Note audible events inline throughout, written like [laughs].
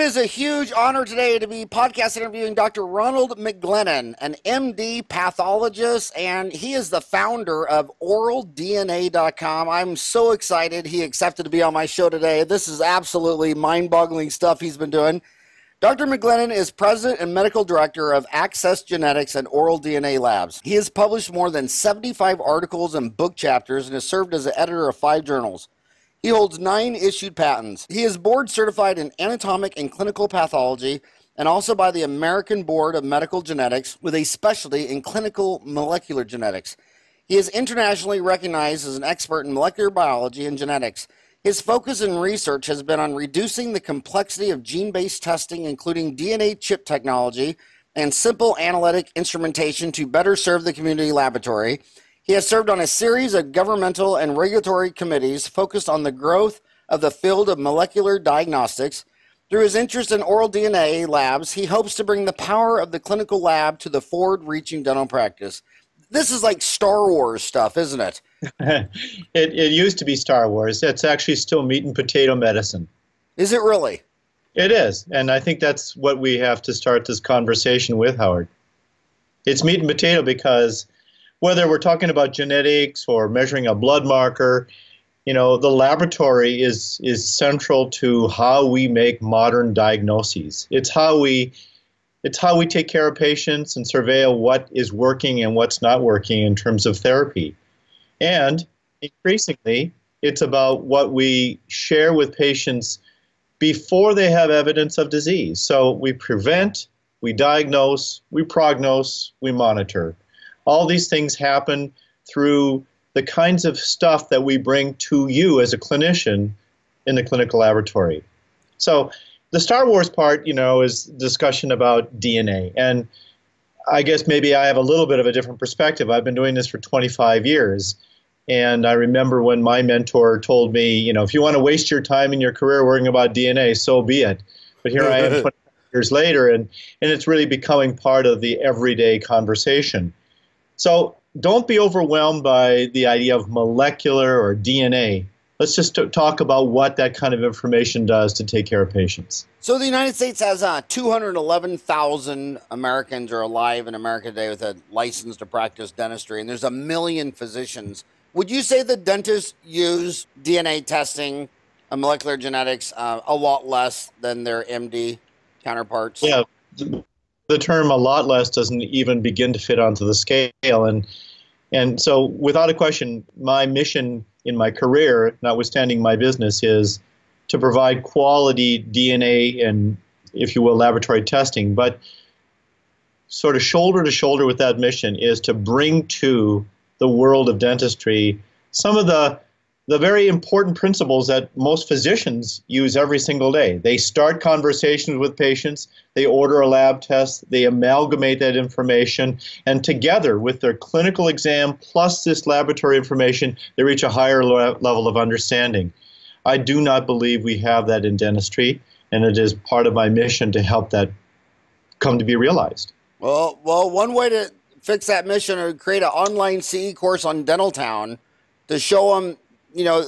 It is a huge honor today to be podcast interviewing Dr. Ronald McGlennen, an MD pathologist, and he is the founder of oraldna.com. I'm so excited he accepted to be on my show today. This is absolutely mind boggling stuff he's been doing. Dr. McGlennen is president and medical director of Access Genetics and Oral DNA Labs. He has published more than 75 articles and book chapters and has served as the editor of five journals. He holds nine issued patents. He is board certified in anatomic and clinical pathology and also by the American Board of Medical Genetics with a specialty in clinical molecular genetics. He is internationally recognized as an expert in molecular biology and genetics. His focus in research has been on reducing the complexity of gene based testing, including DNA chip technology and simple analytic instrumentation to better serve the community laboratory. He has served on a series of governmental and regulatory committees focused on the growth of the field of molecular diagnostics. Through his interest in oral DNA labs, he hopes to bring the power of the clinical lab to the forward reaching dental practice. This is like Star Wars stuff, isn't it? [laughs] it? It used to be Star Wars. It's actually still meat and potato medicine. Is it really? It is. And I think that's what we have to start this conversation with, Howard. It's meat and potato because whether we're talking about genetics or measuring a blood marker, you know, the laboratory is is central to how we make modern diagnoses. It's how we it's how we take care of patients and surveil what is working and what's not working in terms of therapy. And increasingly, it's about what we share with patients before they have evidence of disease. So we prevent, we diagnose, we prognose, we monitor. All these things happen through the kinds of stuff that we bring to you as a clinician in the clinical laboratory. So the Star Wars part, you know, is discussion about DNA. And I guess maybe I have a little bit of a different perspective. I've been doing this for 25 years. And I remember when my mentor told me, you know, if you want to waste your time in your career worrying about DNA, so be it. But here I am [laughs] 20 years later, and, and it's really becoming part of the everyday conversation. So don't be overwhelmed by the idea of molecular or DNA. Let's just t- talk about what that kind of information does to take care of patients. So the United States has uh, 211,000 Americans are alive in America today with a license to practice dentistry, and there's a million physicians. Would you say the dentists use DNA testing, uh, molecular genetics, uh, a lot less than their MD counterparts? Yeah, the term a lot less doesn't even begin to fit onto the scale. And and so, without a question, my mission in my career, notwithstanding my business, is to provide quality DNA and, if you will, laboratory testing. But sort of shoulder to shoulder with that mission is to bring to the world of dentistry some of the the very important principles that most physicians use every single day. They start conversations with patients, they order a lab test, they amalgamate that information, and together with their clinical exam plus this laboratory information, they reach a higher le- level of understanding. I do not believe we have that in dentistry, and it is part of my mission to help that come to be realized. Well, well, one way to fix that mission is create an online CE course on Dentaltown to show them you know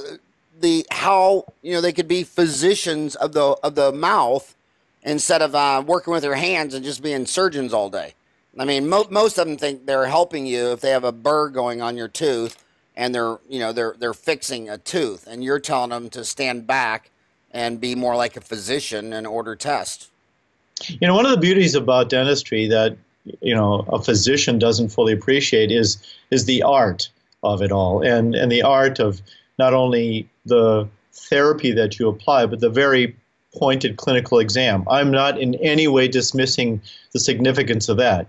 the how you know they could be physicians of the of the mouth instead of uh, working with their hands and just being surgeons all day. I mean, mo- most of them think they're helping you if they have a burr going on your tooth and they're you know they're they're fixing a tooth, and you're telling them to stand back and be more like a physician and order tests. You know, one of the beauties about dentistry that you know a physician doesn't fully appreciate is is the art of it all, and and the art of not only the therapy that you apply, but the very pointed clinical exam. I'm not in any way dismissing the significance of that.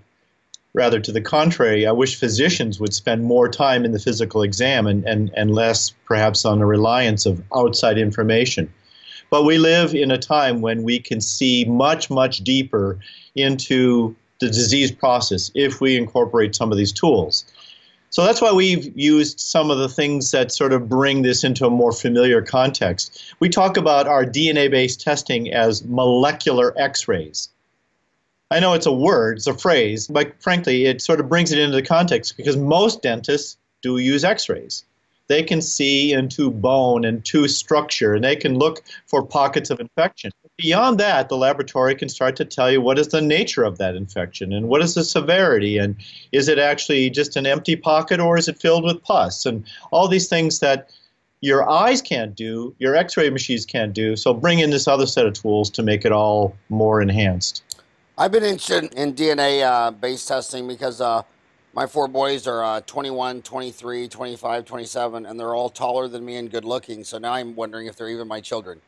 Rather, to the contrary, I wish physicians would spend more time in the physical exam and, and, and less perhaps on the reliance of outside information. But we live in a time when we can see much, much deeper into the disease process if we incorporate some of these tools. So that's why we've used some of the things that sort of bring this into a more familiar context. We talk about our DNA based testing as molecular x rays. I know it's a word, it's a phrase, but frankly, it sort of brings it into the context because most dentists do use x rays. They can see into bone and to structure, and they can look for pockets of infection. Beyond that, the laboratory can start to tell you what is the nature of that infection and what is the severity and is it actually just an empty pocket or is it filled with pus and all these things that your eyes can't do, your x-ray machines can't do. So bring in this other set of tools to make it all more enhanced. I've been interested in DNA uh, based testing because uh, my four boys are uh, 21, 23, 25, 27, and they're all taller than me and good looking. So now I'm wondering if they're even my children.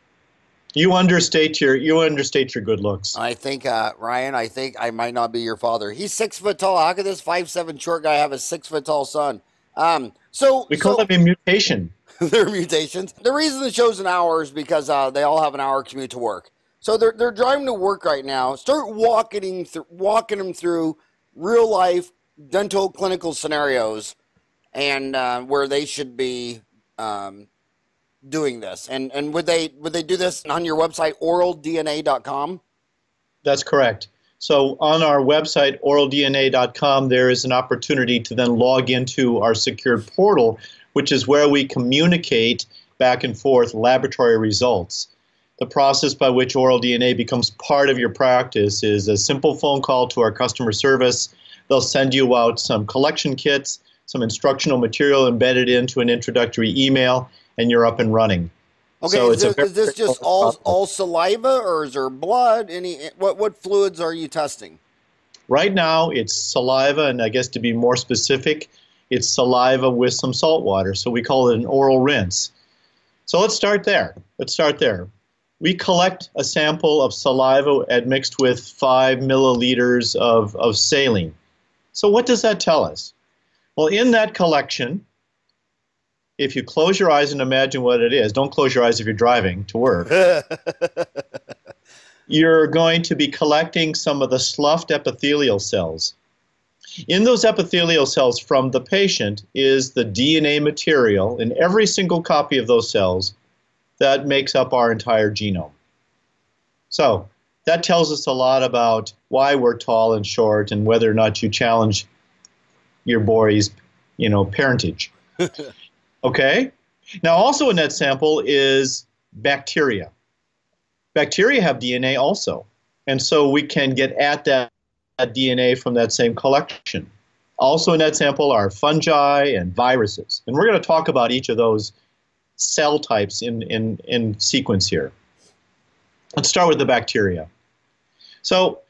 You understate your you understate your good looks. I think uh, Ryan. I think I might not be your father. He's six foot tall. How could this five seven short guy have a six foot tall son? Um, so we call so, that a mutation. [laughs] they're mutations. The reason the show's an hour is because uh, they all have an hour commute to work. So they're they're driving to work right now. Start walking th- walking them through real life dental clinical scenarios, and uh, where they should be um, doing this. And and would they would they do this on your website oraldna.com? That's correct. So on our website oraldna.com there is an opportunity to then log into our secured portal which is where we communicate back and forth laboratory results. The process by which oral DNA becomes part of your practice is a simple phone call to our customer service. They'll send you out some collection kits, some instructional material embedded into an introductory email, and you're up and running. Okay, so is, this, is this just all all saliva, or is there blood? Any what what fluids are you testing? Right now, it's saliva, and I guess to be more specific, it's saliva with some salt water. So we call it an oral rinse. So let's start there. Let's start there. We collect a sample of saliva admixed with five milliliters of, of saline. So what does that tell us? Well, in that collection, if you close your eyes and imagine what it is, don't close your eyes if you're driving to work. [laughs] you're going to be collecting some of the sloughed epithelial cells. In those epithelial cells from the patient is the DNA material in every single copy of those cells that makes up our entire genome. So that tells us a lot about why we're tall and short and whether or not you challenge your boy's, you know, parentage. [laughs] okay? Now also in that sample is bacteria. Bacteria have DNA also. And so we can get at that DNA from that same collection. Also in that sample are fungi and viruses. And we're going to talk about each of those cell types in, in, in sequence here. Let's start with the bacteria. So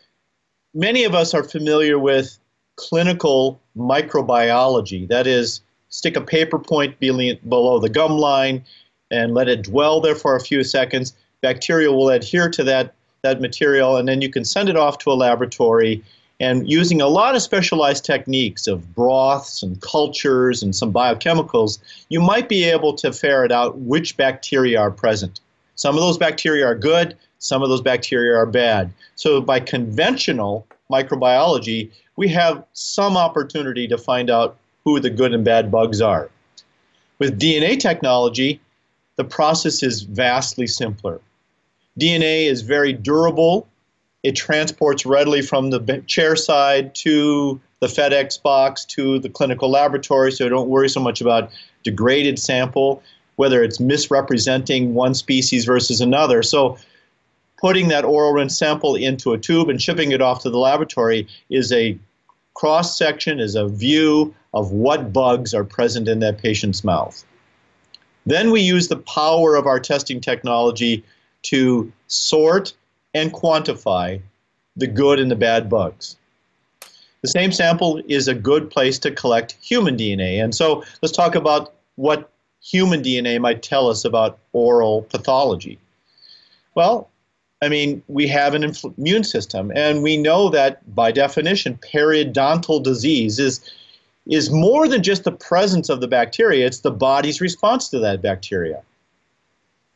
many of us are familiar with clinical microbiology. That is, stick a paper point below the gum line and let it dwell there for a few seconds. Bacteria will adhere to that, that material, and then you can send it off to a laboratory and using a lot of specialized techniques of broths and cultures and some biochemicals, you might be able to ferret out which bacteria are present. Some of those bacteria are good, some of those bacteria are bad. So, by conventional microbiology, we have some opportunity to find out who the good and bad bugs are. With DNA technology, the process is vastly simpler. DNA is very durable it transports readily from the chair side to the FedEx box to the clinical laboratory, so don't worry so much about degraded sample, whether it's misrepresenting one species versus another. So putting that oral rinse sample into a tube and shipping it off to the laboratory is a cross section, is a view of what bugs are present in that patient's mouth. Then we use the power of our testing technology to sort and quantify the good and the bad bugs. The same sample is a good place to collect human DNA. And so let's talk about what human DNA might tell us about oral pathology. Well, I mean, we have an immune system, and we know that by definition, periodontal disease is, is more than just the presence of the bacteria, it's the body's response to that bacteria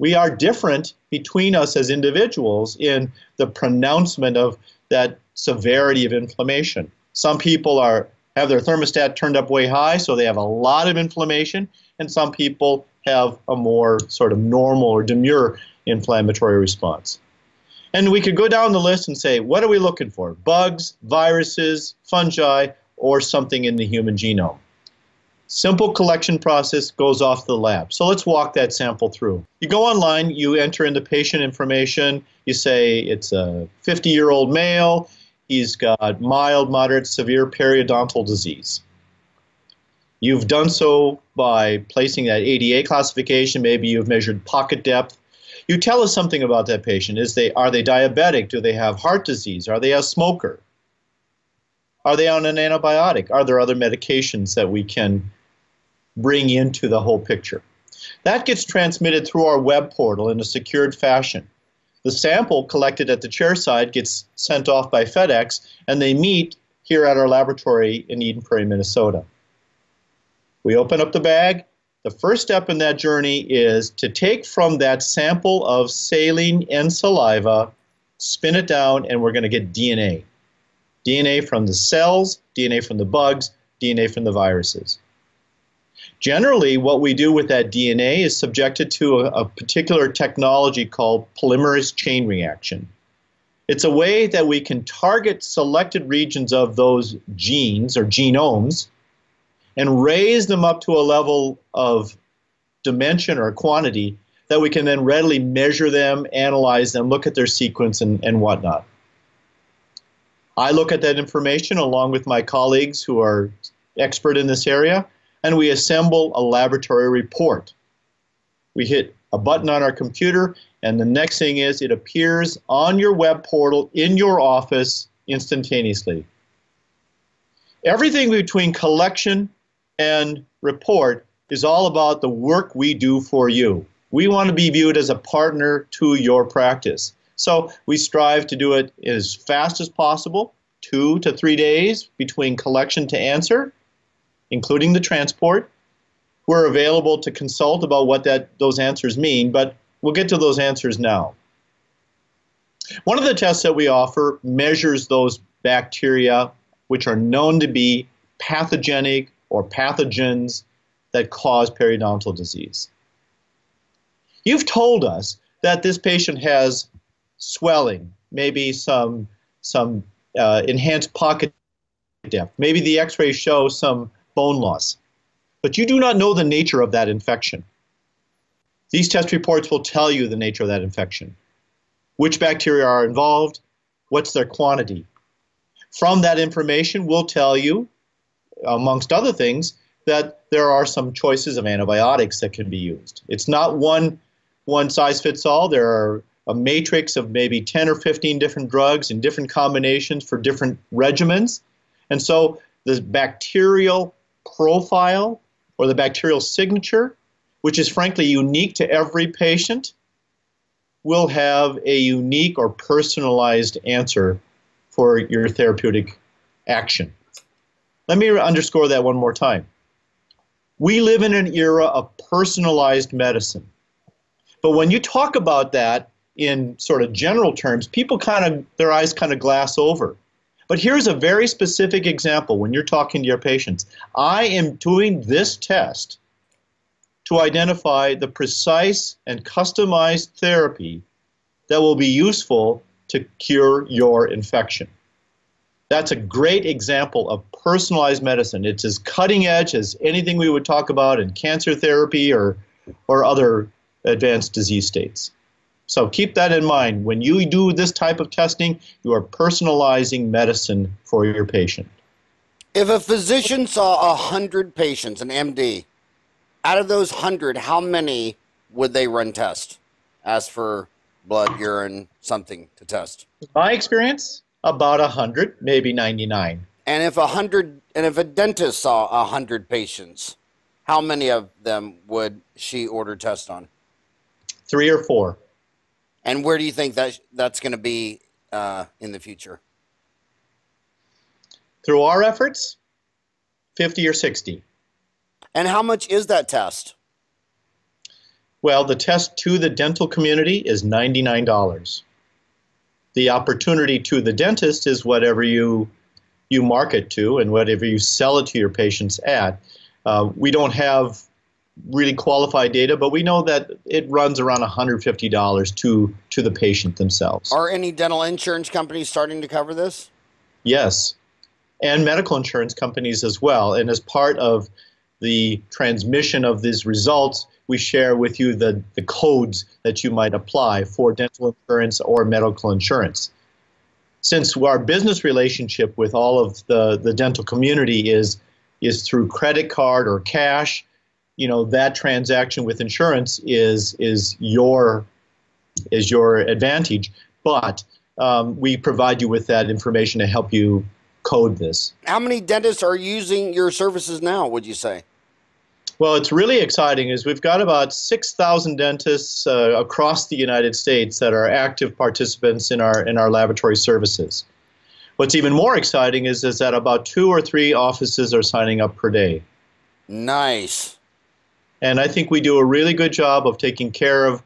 we are different between us as individuals in the pronouncement of that severity of inflammation. Some people are have their thermostat turned up way high, so they have a lot of inflammation, and some people have a more sort of normal or demure inflammatory response. And we could go down the list and say, what are we looking for? Bugs, viruses, fungi, or something in the human genome. Simple collection process goes off the lab. So let's walk that sample through. You go online, you enter in the patient information. You say it's a 50 year old male, he's got mild, moderate, severe periodontal disease. You've done so by placing that ADA classification. Maybe you've measured pocket depth. You tell us something about that patient. Is they are they diabetic? Do they have heart disease? Are they a smoker? Are they on an antibiotic? Are there other medications that we can bring into the whole picture. That gets transmitted through our web portal in a secured fashion. The sample collected at the chairside gets sent off by FedEx, and they meet here at our laboratory in Eden Prairie, Minnesota. We open up the bag. The first step in that journey is to take from that sample of saline and saliva, spin it down, and we're going to get DNA. DNA from the cells, DNA from the bugs, DNA from the viruses. Generally, what we do with that DNA is subjected to a, a particular technology called polymerase chain reaction. It's a way that we can target selected regions of those genes or genomes and raise them up to a level of dimension or quantity that we can then readily measure them, analyze them, look at their sequence, and, and whatnot. I look at that information along with my colleagues who are expert in this area, and we assemble a laboratory report. We hit a button on our computer, and the next thing is it appears on your web portal in your office instantaneously. Everything between collection and report is all about the work we do for you. We want to be viewed as a partner to your practice. So we strive to do it as fast as possible, two to three days between collection to answer, including the transport. We're available to consult about what that, those answers mean, but we'll get to those answers now. One of the tests that we offer measures those bacteria which are known to be pathogenic or pathogens that cause periodontal disease. You've told us that this patient has swelling, maybe some, some uh, enhanced pocket depth. Maybe the x rays show some bone loss. But you do not know the nature of that infection. These test reports will tell you the nature of that infection. Which bacteria are involved, what's their quantity. From that information, we'll tell you, amongst other things, that there are some choices of antibiotics that can be used. It's not one one size fits all. There are a matrix of maybe 10 or 15 different drugs in different combinations for different regimens. And so the bacterial profile or the bacterial signature, which is frankly unique to every patient, will have a unique or personalized answer for your therapeutic action. Let me underscore that one more time. We live in an era of personalized medicine. But when you talk about that in sort of general terms, people kind of, their eyes kind of glass over. But here's a very specific example when you're talking to your patients. I am doing this test to identify the precise and customized therapy that will be useful to cure your infection. That's a great example of personalized medicine. It's as cutting edge as anything we would talk about in cancer therapy or, or other advanced disease states. So keep that in mind. When you do this type of testing, you are personalizing medicine for your patient. If a physician saw 100 patients, an MD, out of those 100, how many would they run test? Ask for blood, urine, something to test. My experience, about 100, maybe 99. And if a 100 and if a dentist saw 100 patients, how many of them would she order test on? 3 or 4. And where do you think that that's going to be uh, in the future? Through our efforts, 50 or 60. And how much is that test? Well, the test to the dental community is $99. The opportunity to the dentist is whatever you you market to and whatever you sell it to your patients at. Uh, we don't have really qualified data, but we know that it runs around $150 to to the patient themselves. Are any dental insurance companies starting to cover this? Yes, and medical insurance companies as well. And as part of the transmission of these results, we share with you the, the codes that you might apply for dental insurance or medical insurance. Since our business relationship with all of the, the dental community is, is through credit card or cash, you know that transaction with insurance is is your is your advantage. But um, we provide you with that information to help you code this. How many dentists are using your services now? Would you say? Well, it's really exciting. Is we've got about six thousand dentists uh, across the United States that are active participants in our in our laboratory services. What's even more exciting is is that about two or three offices are signing up per day. Nice. And I think we do a really good job of taking care of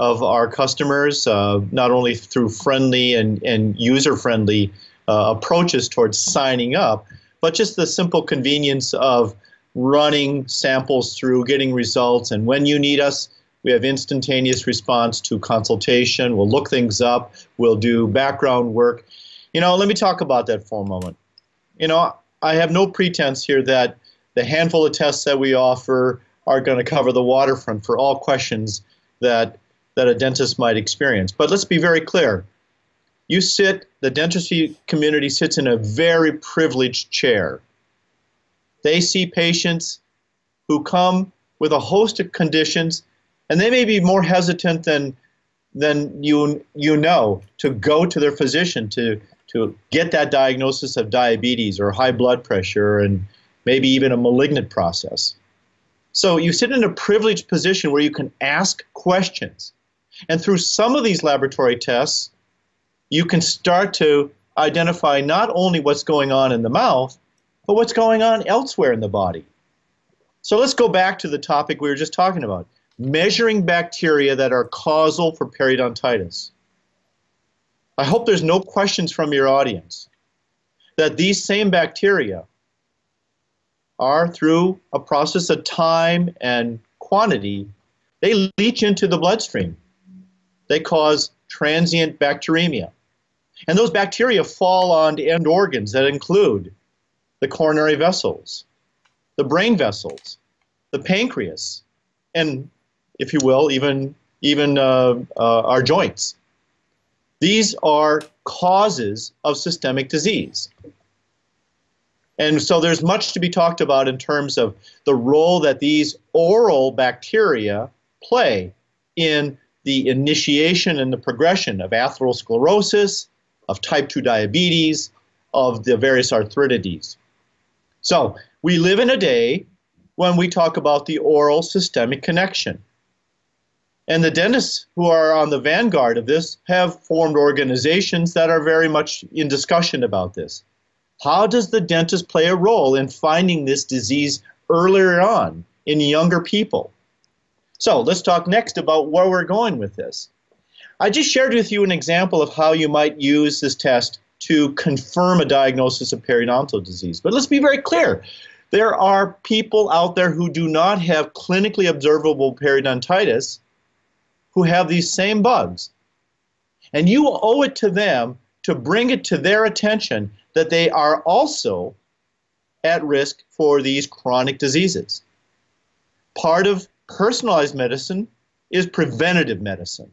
of our customers, uh, not only through friendly and, and user friendly uh, approaches towards signing up, but just the simple convenience of running samples through, getting results, and when you need us, we have instantaneous response to consultation. We'll look things up. We'll do background work. You know, let me talk about that for a moment. You know, I have no pretense here that the handful of tests that we offer are going to cover the waterfront for all questions that that a dentist might experience. But let's be very clear. You sit, the dentistry community sits in a very privileged chair. They see patients who come with a host of conditions, and they may be more hesitant than, than you, you know to go to their physician to, to get that diagnosis of diabetes or high blood pressure and maybe even a malignant process. So you sit in a privileged position where you can ask questions. And through some of these laboratory tests, you can start to identify not only what's going on in the mouth, but what's going on elsewhere in the body. So let's go back to the topic we were just talking about measuring bacteria that are causal for periodontitis. I hope there's no questions from your audience that these same bacteria are through a process of time and quantity, they leach into the bloodstream. They cause transient bacteremia. And those bacteria fall on end organs that include the coronary vessels, the brain vessels, the pancreas, and, if you will, even, even uh, uh, our joints. These are causes of systemic disease. And so there's much to be talked about in terms of the role that these oral bacteria play in the initiation and the progression of atherosclerosis, of type 2 diabetes, of the various arthritides. So we live in a day when we talk about the oral systemic connection. And the dentists who are on the vanguard of this have formed organizations that are very much in discussion about this. How does the dentist play a role in finding this disease earlier on in younger people? So let's talk next about where we're going with this. I just shared with you an example of how you might use this test to confirm a diagnosis of periodontal disease. But let's be very clear. There are people out there who do not have clinically observable periodontitis who have these same bugs. And you owe it to them to bring it to their attention that they are also at risk for these chronic diseases. Part of personalized medicine is preventative medicine.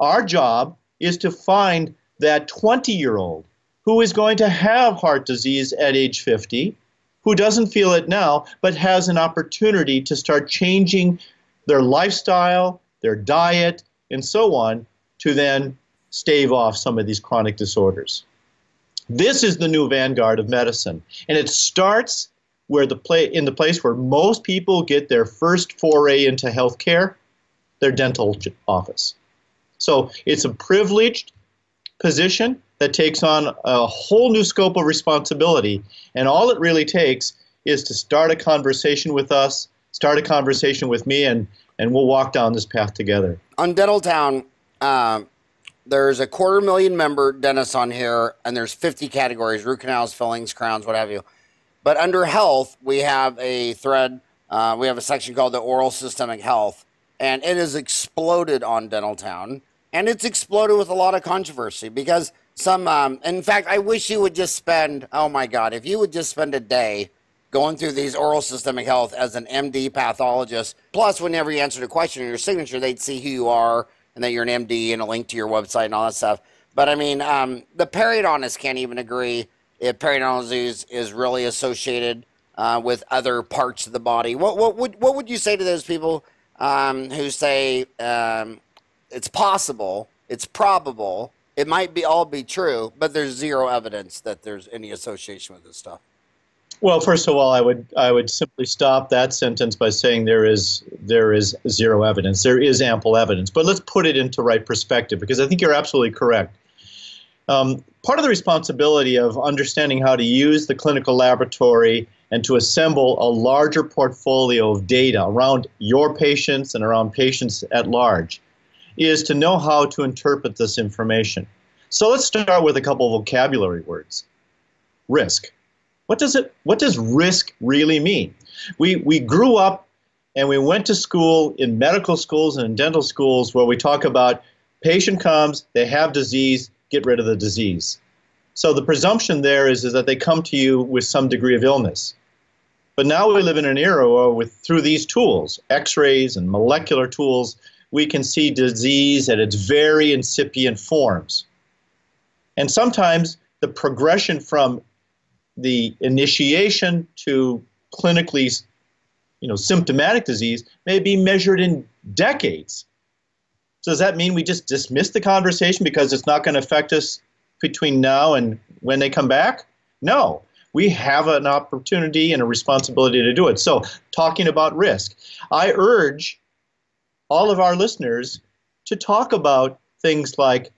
Our job is to find that 20 year old who is going to have heart disease at age 50, who doesn't feel it now, but has an opportunity to start changing their lifestyle, their diet, and so on to then stave off some of these chronic disorders. This is the new vanguard of medicine, and it starts where the play in the place where most people get their first foray into healthcare, their dental office. So it's a privileged position that takes on a whole new scope of responsibility, and all it really takes is to start a conversation with us, start a conversation with me, and and we'll walk down this path together. On Dental Town, uh, there's a quarter million member dentists on here, and there's 50 categories: root canals, fillings, crowns, what have you. But under health, we have a thread. Uh, we have a section called the oral systemic health, and it has exploded on Dental Town, and it's exploded with a lot of controversy because some. Um, in fact, I wish you would just spend. Oh my God, if you would just spend a day going through these oral systemic health as an MD pathologist. Plus, whenever you answered a question in your signature, they'd see who you are and that you're an MD and a link to your website and all that stuff. But I mean, um, the periodontist can't even agree if periodontal is, is really associated uh, with other parts of the body. What, what would what would you say to those people um, who say um, it's possible, it's probable, it might be all be true, but there's zero evidence that there's any association with this stuff? Well, first of all, I would I would simply stop that sentence by saying there is there is zero evidence. There is ample evidence, but let's put it into right perspective because I think you're absolutely correct. Um, part of the responsibility of understanding how to use the clinical laboratory and to assemble a larger portfolio of data around your patients and around patients at large is to know how to interpret this information. So let's start with a couple of vocabulary words. Risk. What does it what does risk really mean? We we grew up and we went to school in medical schools and in dental schools where we talk about patient comes, they have disease, get rid of the disease. So the presumption there is, is that they come to you with some degree of illness. But now we live in an era where with through these tools, x-rays and molecular tools, we can see disease at its very incipient forms. And sometimes the progression from the initiation to clinically you know, symptomatic disease may be measured in decades. So does that mean we just dismiss the conversation because it's not going to affect us between now and when they come back? No. We have an opportunity and a responsibility to do it. So, talking about risk, I urge all of our listeners to talk about things like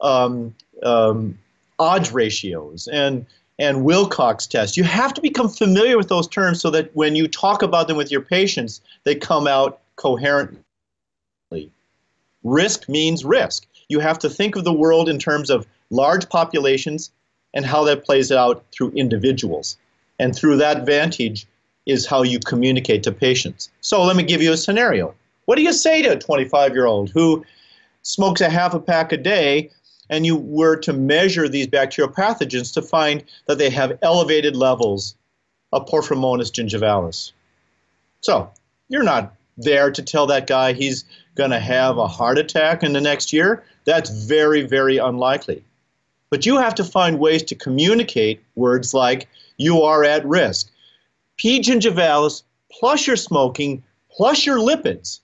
um, um, odds ratios and and Wilcox test. You have to become familiar with those terms so that when you talk about them with your patients, they come out coherently. Risk means risk. You have to think of the world in terms of large populations and how that plays out through individuals. And through that vantage is how you communicate to patients. So let me give you a scenario. What do you say to a 25 year old who smokes a half a pack a day and you were to measure these bacterial pathogens to find that they have elevated levels of Porphyromonas gingivalis. So, you're not there to tell that guy he's going to have a heart attack in the next year. That's very, very unlikely. But you have to find ways to communicate words like you are at risk. P. gingivalis plus your smoking plus your lipids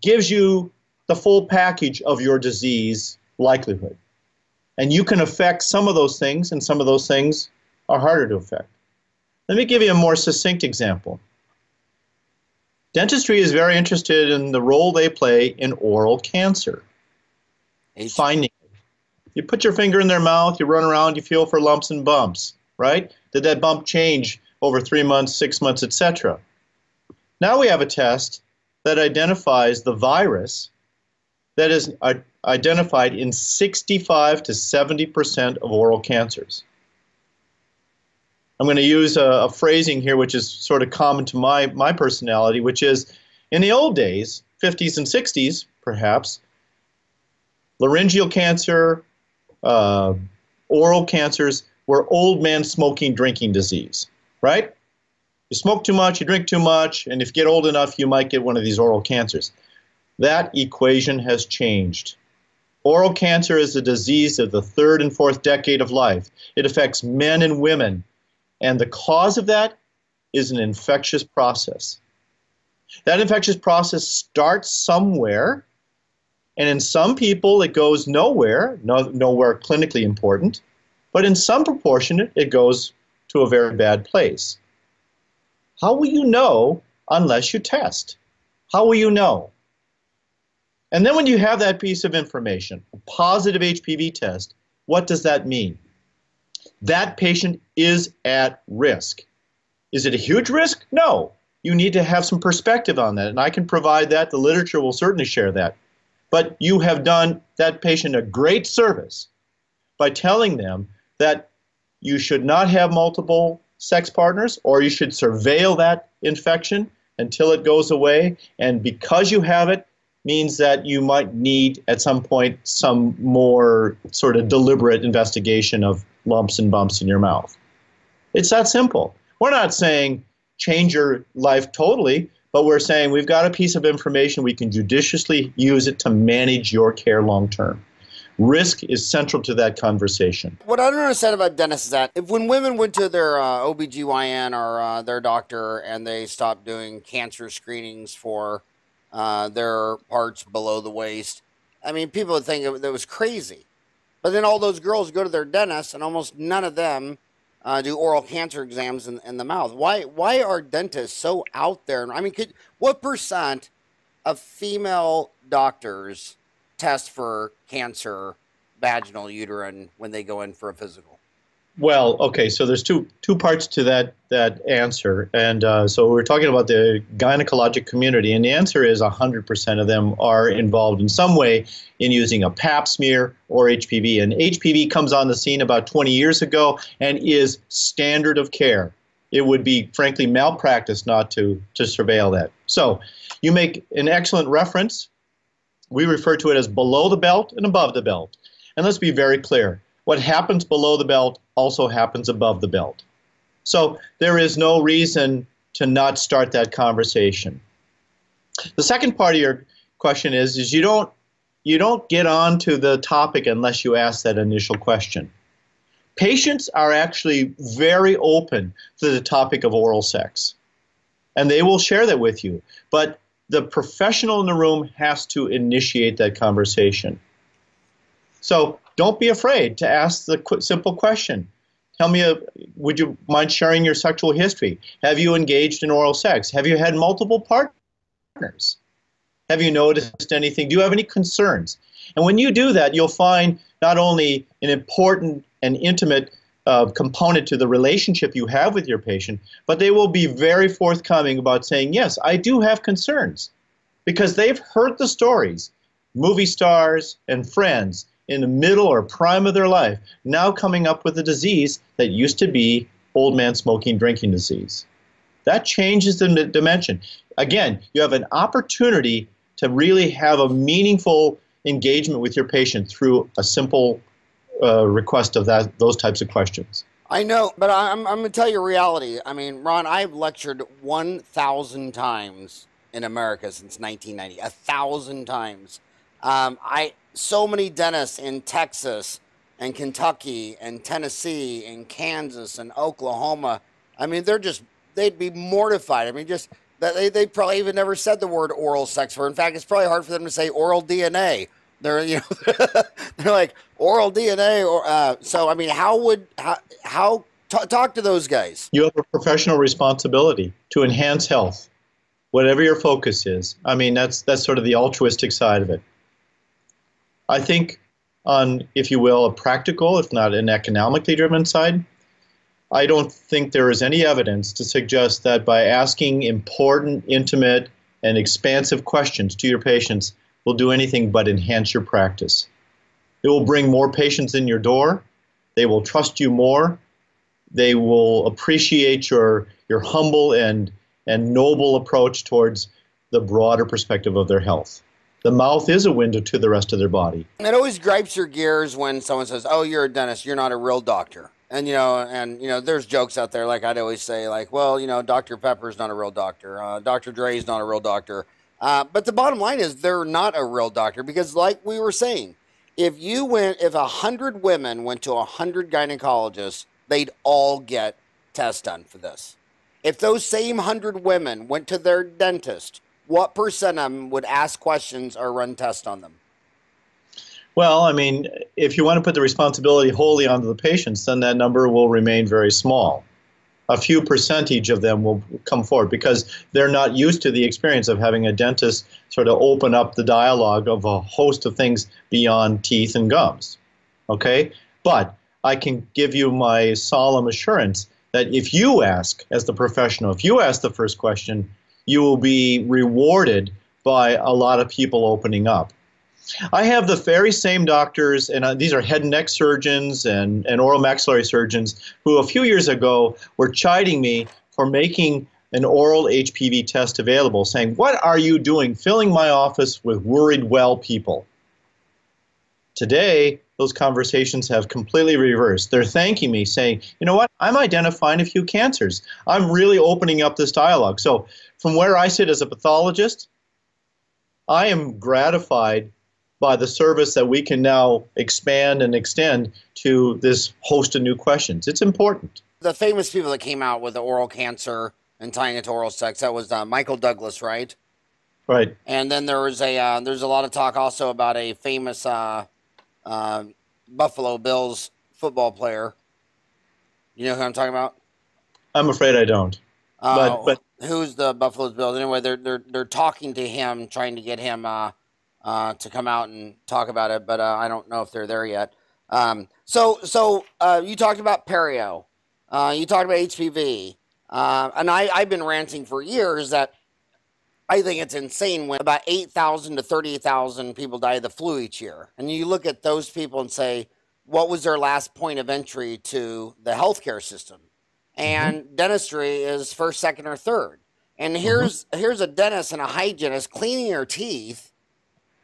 gives you the full package of your disease likelihood. And you can affect some of those things, and some of those things are harder to affect. Let me give you a more succinct example. Dentistry is very interested in the role they play in oral cancer. H- Finding it. You put your finger in their mouth, you run around, you feel for lumps and bumps, right? Did that bump change over three months, six months, etc.? Now we have a test that identifies the virus that is identified in 65 to 70% of oral cancers. I'm going to use a, a, phrasing here which is sort of common to my, my personality, which is in the old days, 50s and 60s perhaps, laryngeal cancer, uh, oral cancers were old man smoking drinking disease, right? You smoke too much, you drink too much, and if you get old enough, you might get one of these oral cancers. That equation has changed. Oral cancer is a disease of the third and fourth decade of life. It affects men and women, and the cause of that is an infectious process. That infectious process starts somewhere, and in some people it goes nowhere, no, nowhere clinically important, but in some proportion it goes to a very bad place. How will you know unless you test? How will you know? And then when you have that piece of information, a positive HPV test, what does that mean? That patient is at risk. Is it a huge risk? No. You need to have some perspective on that, and I can provide that. The literature will certainly share that. But you have done that patient a great service by telling them that you should not have multiple sex partners or you should surveil that infection until it goes away. And because you have it, means that you might need at some point some more sort of deliberate investigation of lumps and bumps in your mouth. It's that simple. We're not saying change your life totally, but we're saying we've got a piece of information we can judiciously use it to manage your care long term. Risk is central to that conversation. What I don't understand about dentists is that if when women went to their uh, OBGYN or uh, their doctor and they stopped doing cancer screenings for uh, their parts below the waist, I mean, people would think it, it was crazy. But then all those girls go to their dentist and almost none of them uh, do oral cancer exams in, in the mouth. Why, why are dentists so out there? I mean, could, what percent of female doctors test for cancer, vaginal, uterine when they go in for a physical? Well, okay, so there's two two parts to that that answer, and uh, so we're talking about the gynecologic community, and the answer is 100% of them are involved in some way in using a Pap smear or HPV, and HPV comes on the scene about 20 years ago and is standard of care. It would be frankly malpractice not to to surveil that. So, you make an excellent reference we refer to it as below the belt and above the belt. And let's be very clear what happens below the belt also happens above the belt. So there is no reason to not start that conversation. The second part of your question is, is you don't you don't get on to the topic unless you ask that initial question. Patients are actually very open to the topic of oral sex. And they will share that with you. But the professional in the room has to initiate that conversation. So don't be afraid to ask the qu- simple question. Tell me, a, would you mind sharing your sexual history? Have you engaged in oral sex? Have you had multiple partners? Have you noticed anything? Do you have any concerns? And when you do that, you'll find not only an important and intimate uh, component to the relationship you have with your patient, but they will be very forthcoming about saying, Yes, I do have concerns. Because they've heard the stories, movie stars and friends in the middle or prime of their life, now coming up with a disease that used to be old man smoking drinking disease. That changes the dimension. Again, you have an opportunity to really have a meaningful engagement with your patient through a simple uh, request of that those types of questions. I know, but I'm, I'm going to tell you reality. I mean, Ron, I've lectured 1,000 times in America since 1990, a thousand times. Um, I so many dentists in Texas and Kentucky and Tennessee and Kansas and Oklahoma. I mean, they're just they'd be mortified. I mean, just that they they probably even never said the word oral sex for. In fact, it's probably hard for them to say oral DNA they're you know [laughs] they're like oral DNA or uh, so. I mean, how would how, how t- talk to those guys? You have a professional responsibility to enhance health, whatever your focus is. I mean, that's that's sort of the altruistic side of it. I think on, if you will, a practical, if not an economically driven side, I don't think there is any evidence to suggest that by asking important, intimate, and expansive questions to your patients will do anything but enhance your practice. It will bring more patients in your door. They will trust you more. They will appreciate your, your humble and, and noble approach towards the broader perspective of their health. The mouth is a window to the rest of their body. And it always gripes your gears when someone says, "Oh, you're a dentist. You're not a real doctor." And you know, and you know, there's jokes out there. Like I'd always say, like, "Well, you know, Dr. Pepper's not a real doctor. Uh, Dr. Dre's not a real doctor." Uh, but the bottom line is they're not a real doctor because, like we were saying, if you went, if a hundred women went to a hundred gynecologists, they'd all get tests done for this. If those same hundred women went to their dentist, what percent of them would ask questions or run tests on them? Well, I mean, if you want to put the responsibility wholly onto the patients, then that number will remain very small a few percentage of them will come forward because they're not used to the experience of having a dentist sort of open up the dialogue of a host of things beyond teeth and gums. Okay? But I can give you my solemn assurance that if you ask, as the professional, if you ask the first question, you will be rewarded by a lot of people opening up. I have the very same doctors, and uh, these are head and neck surgeons and, and oral maxillary surgeons, who a few years ago were chiding me for making an oral HPV test available, saying, What are you doing filling my office with worried well people? Today, those conversations have completely reversed. They're thanking me, saying, you know what, I'm identifying a few cancers. I'm really opening up this dialogue. So, from where I sit as a pathologist, I am gratified by the service that we can now expand and extend to this host of new questions. It's important. The famous people that came out with the oral cancer and tying it to oral sex, that was uh, Michael Douglas, right? Right. And then there was a uh, there's a lot of talk also about a famous uh, uh, Buffalo Bills football player. You know who I'm talking about? I'm afraid I don't. Uh, but, but who's the Buffalo Bills? Anyway, they're they're they're talking to him, trying to get him uh, uh, to come out and talk about it. But uh, I don't know if they're there yet. Um, so so uh, you talked about perio. Uh, you talked about HPV, uh, and I I've been ranting for years that I think it's insane when about 8,000 to 30,000 people die of the flu each year. And you look at those people and say, what was their last point of entry to the healthcare system? And mm-hmm. dentistry is first, second, or third. And mm-hmm. here's mm-hmm. here's a dentist and a hygienist cleaning her teeth.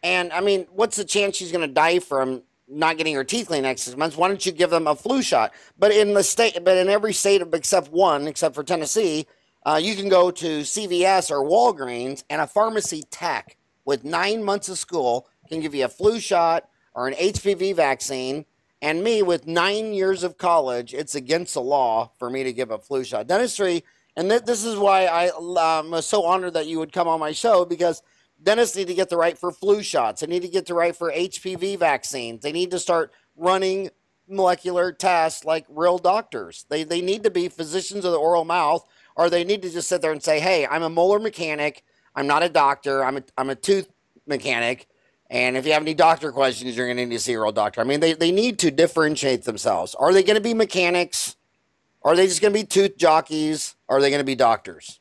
And I mean, what's the chance she's going to die from not getting her teeth cleaned next six months? Why don't you give them a flu shot? But in the state, but in every state except one, except for Tennessee, uh, you can go to CVS or Walgreens, and a pharmacy tech with nine months of school can give you a flu shot or an HPV vaccine. And me, with nine years of college, it's against the law for me to give a flu shot. Dentistry, and th- this is why I um, was so honored that you would come on my show because dentists need to get the right for flu shots. They need to get the right for HPV vaccines. They need to start running molecular tests like real doctors. They, they need to be physicians of the oral mouth or they need to just sit there and say, "Hey, I'm a molar mechanic. I'm not a doctor. I'm a I'm a tooth mechanic." And if you have any doctor questions, you're going to need to see a real doctor. I mean, they, they need to differentiate themselves. Are they going to be mechanics? Are they just going to be tooth jockeys? Are they going to be doctors?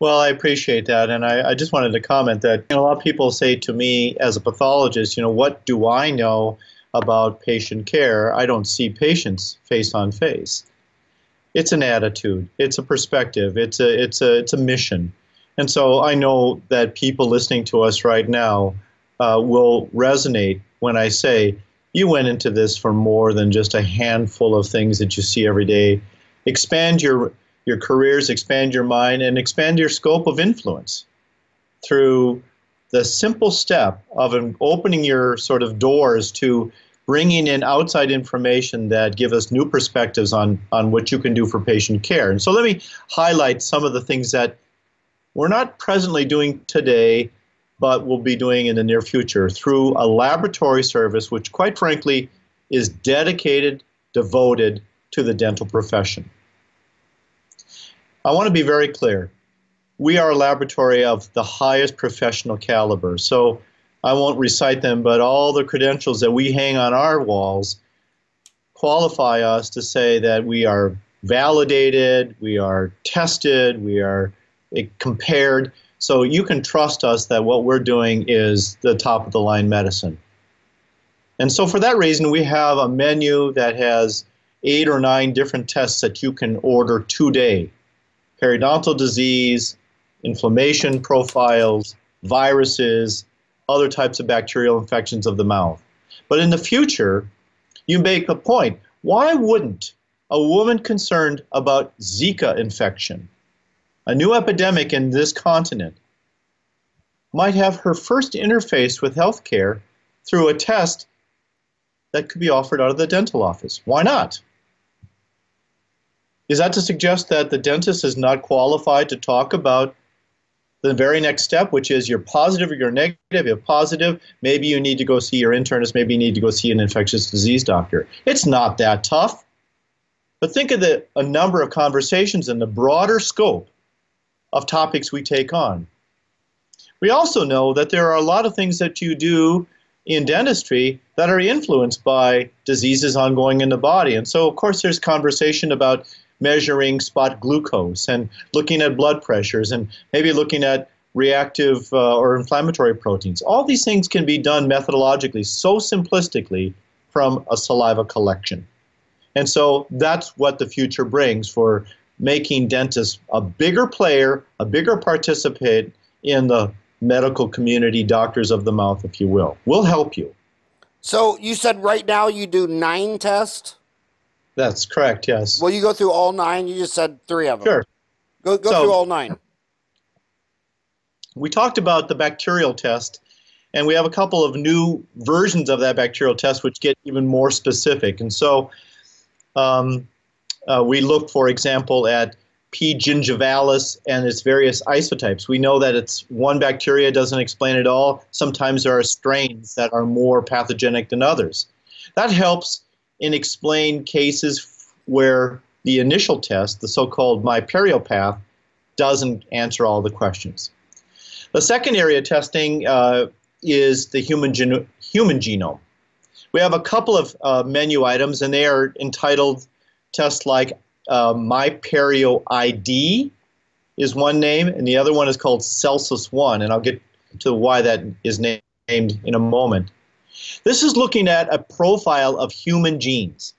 Well, I appreciate that. And I, I just wanted to comment that you know, a lot of people say to me as a pathologist, you know, what do I know about patient care? I don't see patients face on face it's an attitude, it's a perspective, it's a it's a it's a mission. And so I know that people listening to us right now uh, will resonate when I say you went into this for more than just a handful of things that you see every day. Expand your your careers, expand your mind, and expand your scope of influence through the simple step of opening your sort of doors to bringing in outside information that give us new perspectives on, on what you can do for patient care. And so let me highlight some of the things that we're not presently doing today, but we'll be doing in the near future through a laboratory service, which quite frankly is dedicated, devoted to the dental profession. I want to be very clear. We are a laboratory of the highest professional caliber. So I won't recite them, but all the credentials that we hang on our walls qualify us to say that we are validated, we are tested, we are eh, compared. So you can trust us that what we're doing is the top of the line medicine. And so for that reason, we have a menu that has eight or nine different tests that you can order today periodontal disease, inflammation profiles, viruses, other types of bacterial infections of the mouth. But in the future, you make a point. Why wouldn't a woman concerned about Zika infection, a new epidemic in this continent, might have her first interface with healthcare through a test that could be offered out of the dental office? Why not? Is that to suggest that the dentist is not qualified to talk about the very next step, which is you're positive or you're negative. If positive, maybe you need to go see your internist, maybe you need to go see an infectious disease doctor. It's not that tough. But think of the a number of conversations and the broader scope of topics we take on. We also know that there are a lot of things that you do in dentistry that are influenced by diseases ongoing in the body. And so, of course, there's conversation about measuring spot glucose and looking at blood pressures and maybe looking at reactive uh, or inflammatory proteins. All these things can be done methodologically, so simplistically, from a saliva collection. And so that's what the future brings for making dentists a bigger player, a bigger participant in the medical community, doctors of the mouth, if you will. We'll help you. So you said right now you do nine tests. That's correct. Yes. Will you go through all nine? You just said three of them. Sure. Go go So- through all nine. we talked about the bacterial test, and we have a couple of new versions of that bacterial test which get even more specific. And so um, uh, we look, for example, at P. gingivalis and its various isotypes. We know that it's one bacteria doesn't explain it all. Sometimes there are strains that are more pathogenic than others. That helps in explain cases where the initial test, the so-called MyPerioPath, doesn't answer all the questions. The second area of testing uh, is the human, geno- human genome. We have a couple of uh, menu items, and they are entitled tests like uh, MyPerio ID is one name, and the other one is called Celsus One, and I'll get to why that is named in a moment. This is looking at a profile of human genes,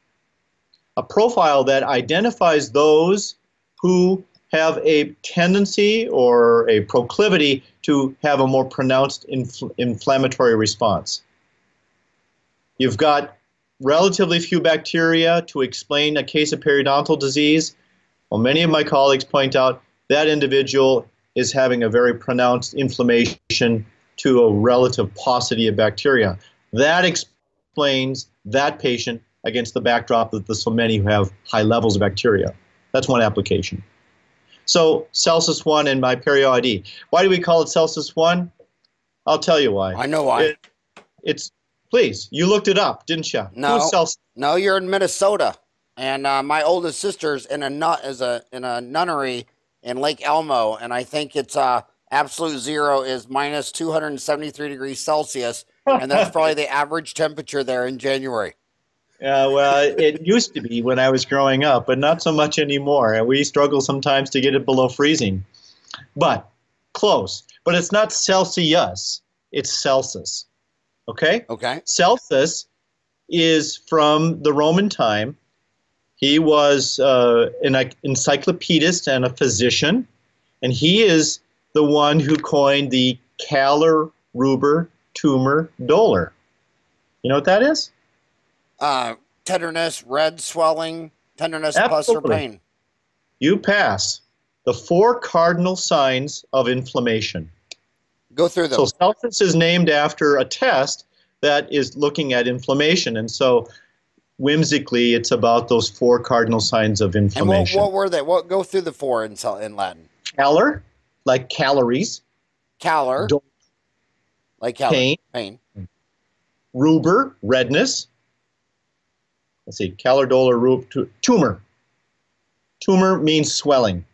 a profile that identifies those who have a tendency or a proclivity to have a more pronounced infl- inflammatory response. You've got relatively few bacteria to explain a case of periodontal disease. Well, many of my colleagues point out that individual is having a very pronounced inflammation to a relative paucity of bacteria. That explains that patient against the backdrop of the so many who have high levels of bacteria. That's one application. So Celsus 1 and MyPerio ID. Why do we call it Celsus 1? I'll tell you why. I know why. It- it's please. You looked it up, didn't you? No. No, you're in Minnesota, and uh, my oldest sister's in a nut is a in a nunnery in Lake Elmo, and I think it's uh absolute zero is minus 273 degrees Celsius, and that's probably the average temperature there in January. Uh, well, it used to be when I was growing up, but not so much anymore. And we struggle sometimes to get it below freezing. But close. But it's not Celsius, it's Celsus. Okay? Okay. Celsus is from the Roman time. He was uh, an encyclopedist and a physician, and he is the one who coined the Calor Ruber tumor dolor. You know what that is? Uh, tenderness, red swelling, tenderness, pus, or pain. You pass the four cardinal signs of inflammation. Go through So those. Celsus is named after a test that is looking at inflammation, and so whimsically, it's about those four cardinal signs of inflammation. and what, what were they? What go through the four in in Latin? Calor, like calories, Calor, Dol- like calor, pain, pain. ruber, redness. Let's see, calor, dolor, rub, tu- tumor. Tumor means swelling.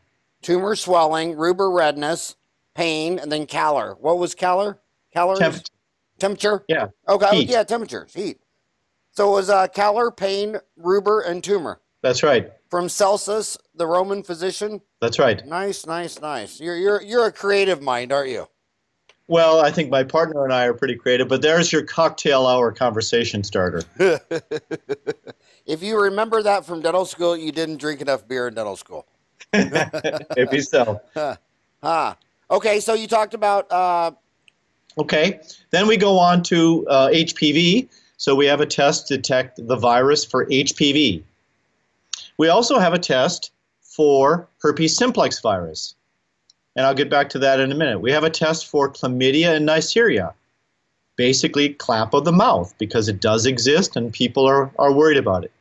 tumor swelling, ruber redness, pain, and then calor. What was calor? Calor? Temperature. Temperature? Yeah. Okay. Heat. Yeah, temperature. Heat. So it was uh, calor, pain, ruber, and tumor. That's right. From Celsus, the Roman physician. That's right. Nice, nice, nice. You're you're you're a creative mind, aren't you? Well, I think my partner and I are pretty creative, but there's your cocktail hour conversation starter. [laughs] if you remember that from dental school, you didn't drink enough beer in dental school. [laughs] Maybe so. [laughs] Huh. Okay, so you talked about uh, Okay, then we go on to uh, HPV. So we have a test to detect the virus for HPV. We also have a test for herpes simplex virus. And I'll get back to that in a minute. We have a test for chlamydia and Neisseria. Basically, clap of the mouth because it does exist and people are, are worried about it.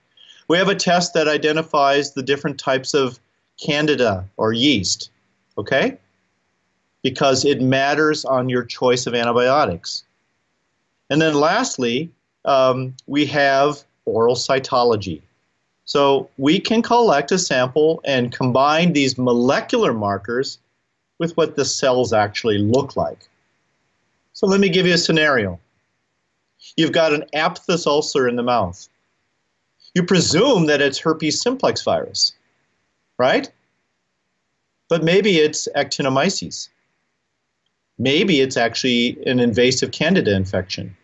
We have a test that identifies the different types of candida or yeast. Okay? because it matters on your choice of antibiotics. And then lastly, um, we have oral cytology. So we can collect a sample and combine these molecular markers with what the cells actually look like. So let me give you a scenario. You've got an aphthous ulcer in the mouth. You presume that it's herpes simplex virus, right? But maybe it's actinomyces maybe it's actually an invasive candida infection.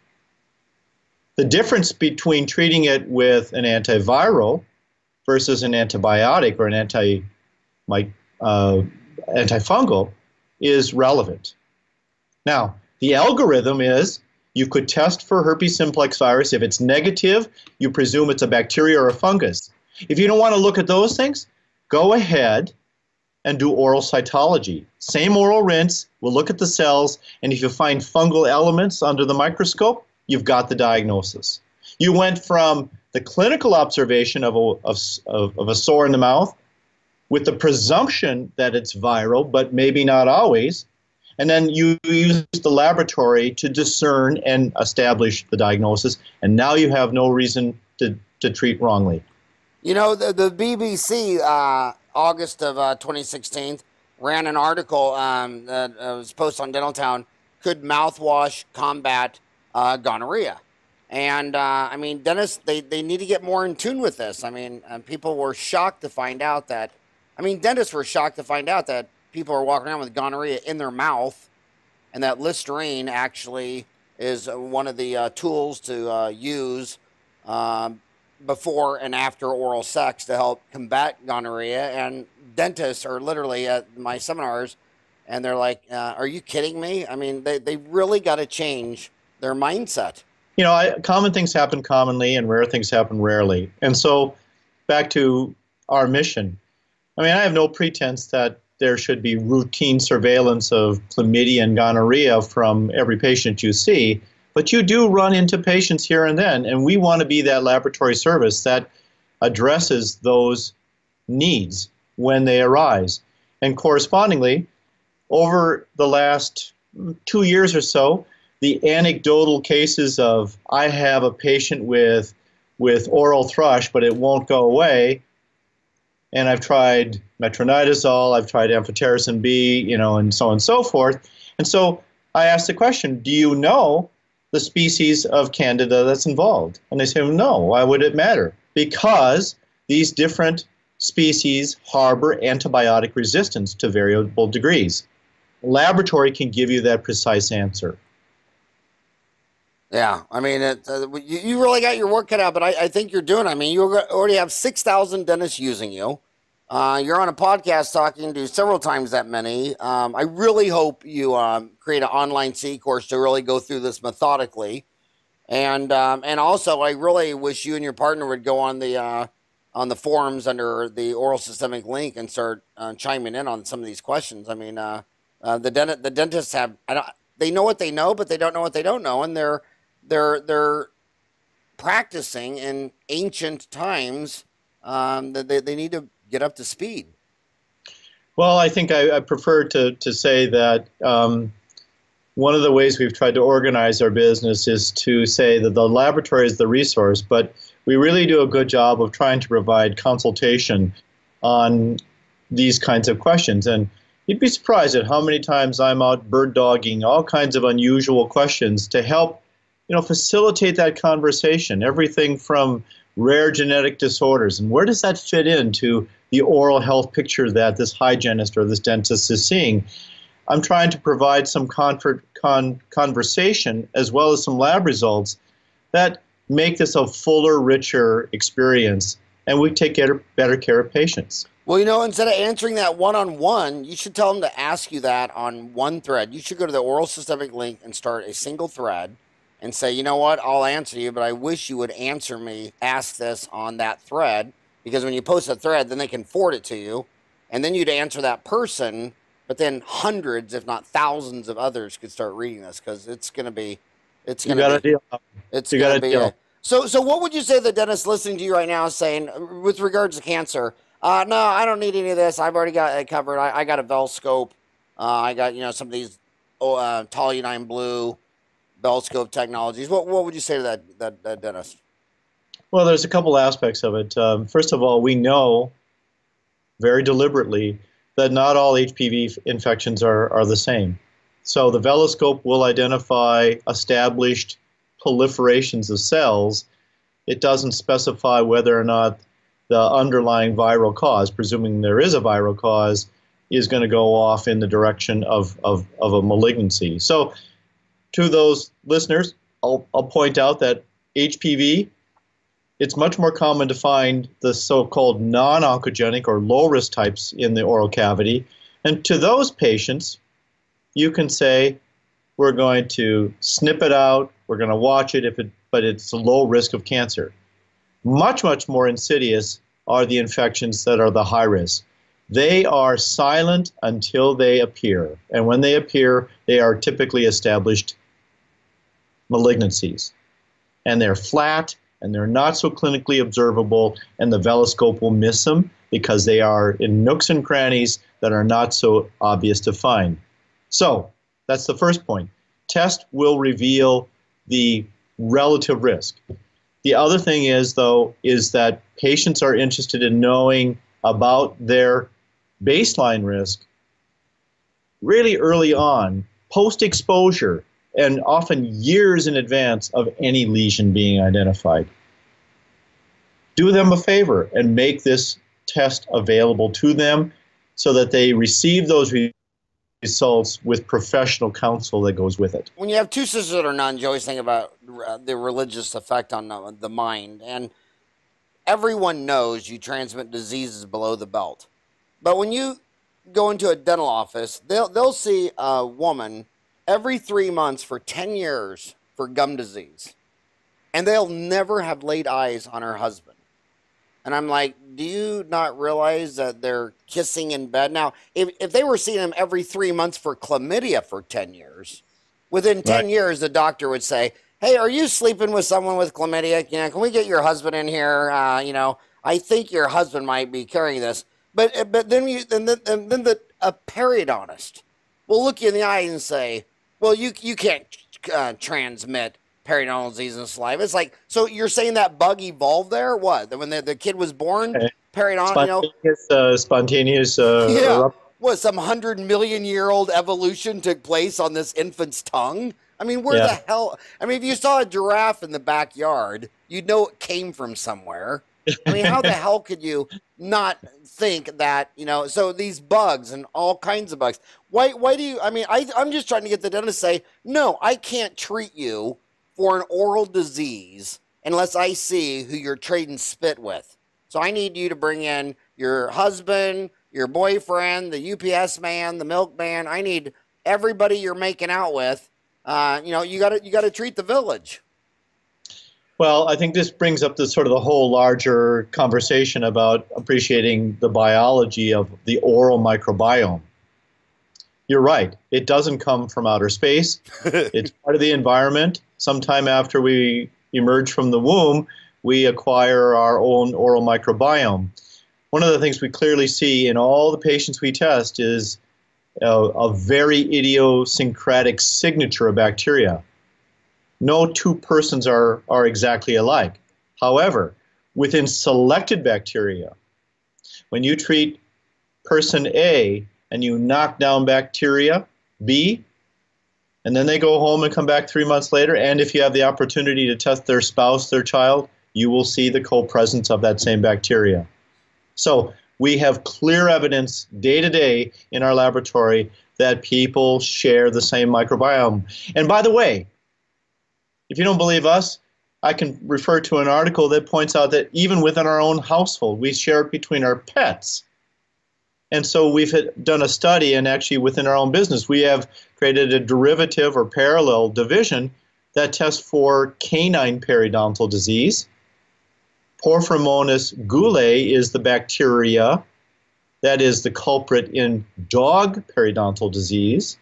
The difference between treating it with an antiviral versus an antibiotic or an anti, uh, antifungal is relevant. Now, the algorithm is You could test for herpes simplex virus. If it's negative, you presume it's a bacteria or a fungus. If you don't want to look at those things, go ahead and do oral cytology. Same oral rinse, we'll look at the cells, and if you find fungal elements under the microscope, you've got the diagnosis. You went from the clinical observation of a, of, of, a sore in the mouth with the presumption that it's viral, but maybe not always, and then you use the laboratory to discern and establish the diagnosis, and now you have no reason to, to treat wrongly. You know, the, the BBC, uh, August of uh, 2016, ran an article um, that uh, was posted on Dental Town. Could mouthwash combat uh, gonorrhea? And uh, I mean, dentists, they, they need to get more in tune with this. I mean, uh, people were shocked to find out that, I mean, dentists were shocked to find out that people are walking around with gonorrhea in their mouth and that Listerine actually is one of the uh, tools to uh, use um, before and after oral sex to help combat gonorrhea. And dentists are literally at my seminars and they're like, uh, Are you kidding me? I mean, they, they really got to change their mindset. You know, I, common things happen commonly and rare things happen rarely. And so, back to our mission. I mean, I have no pretense that there should be routine surveillance of chlamydia and gonorrhea from every patient you see. But you do run into patients here and then, and we want to be that laboratory service that addresses those needs when they arise. And correspondingly, over the last two years or so, the anecdotal cases of I have a patient with with oral thrush, but it won't go away, and I've tried metronidazole, I've tried amphotericin B, you know, and so on and so forth. And so I asked the question, do you know the species of candida that's involved? And they say, no, why would it matter? Because these different species harbor antibiotic resistance to variable degrees. Laboratory can give you that precise answer. Yeah, I mean, it, uh, you, you really got your work cut out, but I, I think you're doing. I mean, you already have six thousand dentists using you. Uh, you're on a podcast talking to several times that many. Um, I really hope you um, create an online C course to really go through this methodically, and um, and also I really wish you and your partner would go on the uh, on the forums under the oral systemic link and start uh, chiming in on some of these questions. I mean, uh, uh, the dent- the dentists have I don't, they know what they know, but they don't know what they don't know, and they're they're they're practicing in ancient times. Um, they they need to get up to speed. Well, I think I, I prefer to to say that. Um, one of the ways we've tried to organize our business is to say that the laboratory is the resource, but we really do a good job of trying to provide consultation on these kinds of questions. And you'd be surprised at how many times I'm out bird dogging all kinds of unusual questions to help you know, facilitate that conversation. Everything from rare genetic disorders and where does that fit into the oral health picture that this hygienist or this dentist is seeing. I'm trying to provide some con- conversation as well as some lab results that make this a fuller, richer experience, and we take better, better care of patients. Well, you know, instead of answering that one on one, you should tell them to ask you that on one thread. You should go to the oral systemic link and start a single thread and say, you know what, I'll answer you, but I wish you would answer me, ask this on that thread. Because when you post a thread, then they can forward it to you. And then you'd answer that person, but then hundreds, if not thousands of others could start reading this because it's going to be, it's going to be, deal. it's going to be. A, so, so what would you say the dentist listening to you right now is saying with regards to cancer? Uh, no, I don't need any of this. I've already got it covered. I, I got a Velscope. Uh, I got, you know, some of these oh, uh, Toluidine Blue. Velscope Technologies. What what would you say to that that, that dentist? Well, there's a couple aspects of it. Um, first of all, we know very deliberately that not all HPV infections are, are the same. So the Velscope will identify established proliferations of cells. It doesn't specify whether or not the underlying viral cause, presuming there is a viral cause, is going to go off in the direction of, of, of a malignancy. So to those listeners, I'll, I'll point out that HPV, it's much more common to find the so-called non-oncogenic or low-risk types in the oral cavity. And to those patients, you can say, we're going to snip it out, We're going to watch it if it, but it's a low risk of cancer. Much, much more insidious are the infections that are the high risk. They are silent until they appear. And when they appear, they are typically established malignancies. And they're flat and they're not so clinically observable, and the Velscope will miss them because they are in nooks and crannies that are not so obvious to find. So that's the first point. Test will reveal the relative risk. The other thing is, though, is that patients are interested in knowing about their baseline risk really early on, post exposure, and often years in advance of any lesion being identified. Do them a favor and make this test available to them so that they receive those results with professional counsel that goes with it. When you have two sisters that are nuns, you always think about uh, the religious effect on the, the mind. And everyone knows you transmit diseases below the belt. But when you go into a dental office, they'll, they'll see a woman every three months for 10 years for gum disease. And they'll never have laid eyes on her husband. And I'm like, do you not realize that they're kissing in bed? Now, if, if they were seeing him every three months for chlamydia for 10 years, within 10 right. years, the doctor would say, hey, are you sleeping with someone with chlamydia? You know, can we get your husband in here? Uh, you know, I think your husband might be carrying this. But but then you then, and then the a periodontist will look you in the eye and say, well, you you can't uh, transmit periodontal disease in saliva. It's like so you're saying that bug evolved there? What when the, the kid was born? Okay. Periodontal, spontaneous, you know, uh, spontaneous. Uh, yeah. What some hundred million year old evolution took place on this infant's tongue? I mean, where yeah. the hell? I mean, if you saw a giraffe in the backyard, you'd know it came from somewhere. I mean, how the [laughs] hell could you not think that you know? So these bugs and all kinds of bugs. Why? Why do you? I mean, I, I'm just trying to get the dentist to say no. I can't treat you for an oral disease unless I see who you're trading spit with. So I need you to bring in your husband, your boyfriend, the UPS man, the milkman. I need everybody you're making out with. Uh, you know, you got to you got to treat the village. Well, I think this brings up the sort of the whole larger conversation about appreciating the biology of the oral microbiome. You're right. It doesn't come from outer space. [laughs] it's part of the environment. Sometime after we emerge from the womb, we acquire our own oral microbiome. One of the things we clearly see in all the patients we test is a, a very idiosyncratic signature of bacteria no two persons are, are exactly alike. However, within selected bacteria, when you treat person A and you knock down bacteria B, and then they go home and come back three months later, and if you have the opportunity to test their spouse, their child, you will see the co-presence of that same bacteria. So we have clear evidence day to day in our laboratory that people share the same microbiome. And by the way, if you don't believe us, I can refer to an article that points out that even within our own household, we share it between our pets. And so we've done a study, and actually within our own business, we have created a derivative or parallel division that tests for canine periodontal disease. Porphyromonas gulae is the bacteria that is the culprit in dog periodontal disease.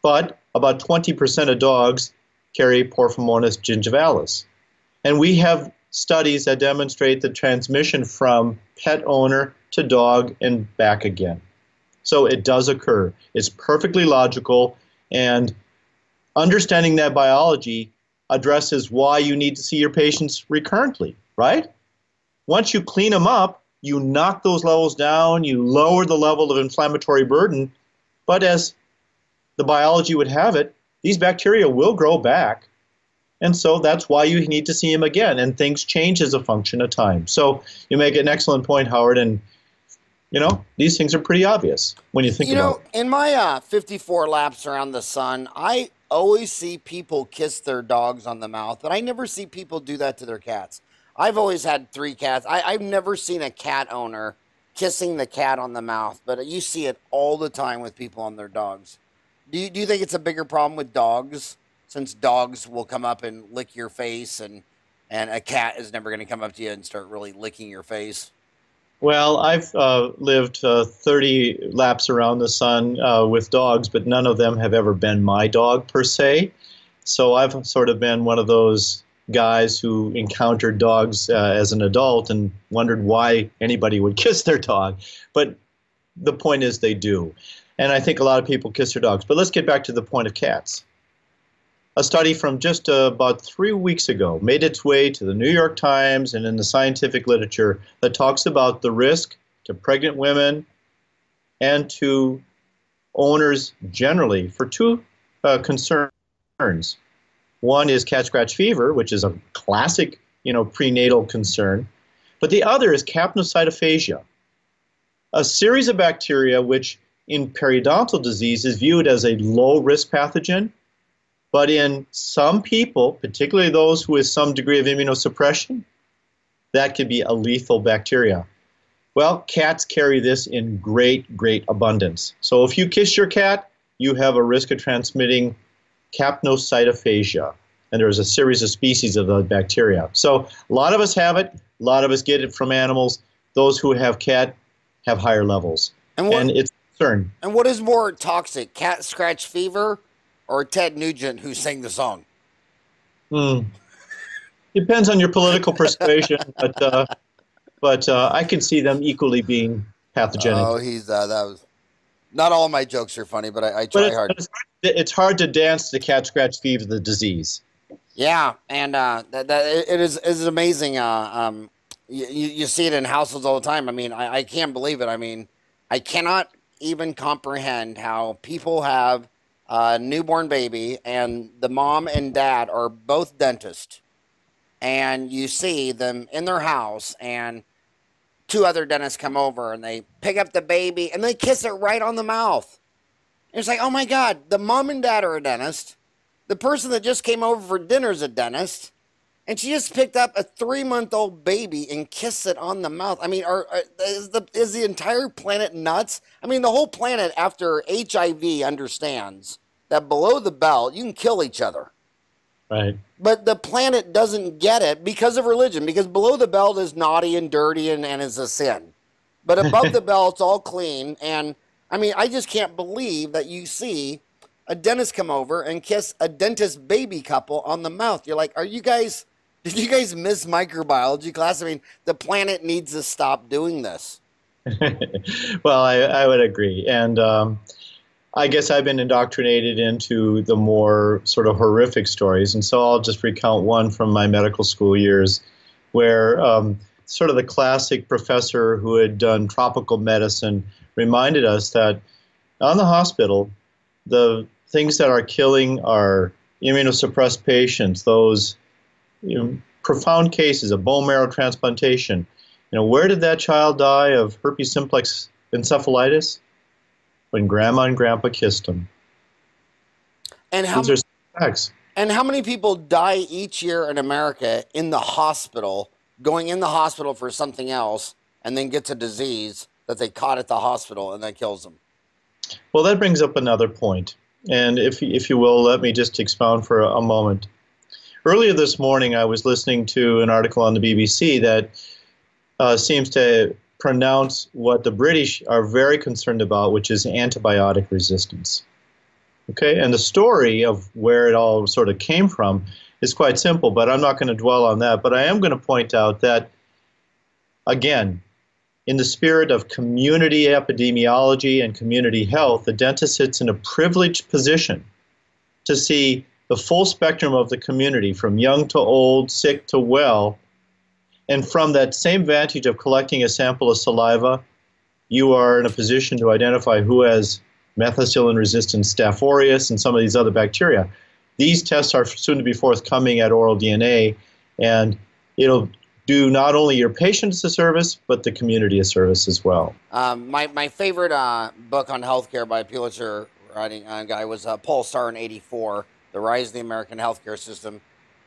But about 20% of dogs carry Porphyromonas gingivalis. And we have studies that demonstrate the transmission from pet owner to dog and back again. So it does occur. It's perfectly logical, and understanding that biology addresses why you need to see your patients recurrently, right? Once you clean them up, you knock those levels down, you lower the level of inflammatory burden, but as the biology would have it, these bacteria will grow back. And so that's why you need to see them again. And things change as a function of time. So you make an excellent point, Howard. And, you know, these things are pretty obvious when you think you about know, it. In my uh, 54 laps around the sun, I always see people kiss their dogs on the mouth, but I never see people do that to their cats. I've always had three cats. I, I've never seen a cat owner kissing the cat on the mouth, but you see it all the time with people on their dogs. Do you, do you think it's a bigger problem with dogs since dogs will come up and lick your face and and a cat is never going to come up to you and start really licking your face? Well, I've uh, lived uh, 30 laps around the sun uh, with dogs, but none of them have ever been my dog per se. So I've sort of been one of those guys who encountered dogs uh, as an adult and wondered why anybody would [laughs] kiss their dog. But the point is, they do. And I think a lot of people kiss their dogs. But let's get back to the point of cats. A study from just uh, about three weeks ago made its way to the New York Times and in the scientific literature that talks about the risk to pregnant women and to owners generally for two uh, concerns. One is cat scratch fever, which is a classic, you know, prenatal concern, but the other is Capnocytophaga, a series of bacteria which in periodontal disease is viewed as a low risk pathogen but in some people, particularly those with some degree of immunosuppression, that could be a lethal bacteria. Well, cats carry this in great, great abundance. So if you kiss your cat, you have a risk of transmitting Capnocytophaga. And there's a series of species of the bacteria. So a lot of us have it. A lot of us get it from animals. Those who have cat have higher levels. And, what, and it's concern. And what is more toxic, cat scratch fever or Ted Nugent who sang the song? Hmm. Depends on your political persuasion, [laughs] but uh, but uh, I can see them equally being pathogenic. Oh, he's uh, that was. Not all my jokes are funny, but I, I try it's, hard. It's, it's, hard to dance the cat scratch fever, the disease. Yeah, and uh, that, that it is is amazing. Uh, um, you, you see it in households all the time. I mean, I, I can't believe it. I mean, I cannot even comprehend how people have a newborn baby, and the mom and dad are both dentists. And you see them in their house, and two other dentists come over and they pick up the baby and they kiss it right on the mouth. And it's like, oh my God, the mom and dad are a dentist. The person that just came over for dinner is a dentist and she just picked up a three month old baby and kissed it on the mouth. I mean, are, are, is the is the entire planet nuts? I mean, the whole planet after HIV understands that below the belt you can kill each other. Right. But the planet doesn't get it because of religion, because below the belt is naughty and dirty and, and is a sin. But above [laughs] the belt, it's all clean. And I mean, I just can't believe that you see a dentist come over and kiss a dentist baby couple on the mouth. You're like, are you guys did you guys miss microbiology class? I mean, the planet needs to stop doing this. [laughs] well, I, I would agree. And um, I guess I've been indoctrinated into the more sort of horrific stories. And so I'll just recount one from my medical school years where um, sort of the classic professor who had done tropical medicine reminded us that on the hospital, the things that are killing our immunosuppressed patients, those you know, profound cases of bone marrow transplantation. You know, where did that child die of herpes simplex encephalitis? When grandma and grandpa kissed him. And how, These are facts. And how many people die each year in America in the hospital, going in the hospital for something else, and then gets a disease that they caught at the hospital and that kills them? Well, that brings up another point. And if, if you will, let me just expound for a, a moment. Earlier this morning, I was listening to an article on the BBC that uh, seems to pronounce what the British are very concerned about, which is antibiotic resistance. Okay, and the story of where it all sort of came from is quite simple, but I'm not going to dwell on that. But I am going to point out that, again, in the spirit of community epidemiology and community health, the dentist sits in a privileged position to see the full spectrum of the community, from young to old, sick to well. And from that same vantage of collecting a sample of saliva, you are in a position to identify who has methicillin resistant Staph aureus and some of these other bacteria. These tests are soon to be forthcoming at OralDNA, and it'll do not only your patients a service, but the community a service as well. Um, my, my favorite uh, book on healthcare by Pulitzer writing uh, guy was uh, Paul Starr in 84. The Rise of the American Healthcare System.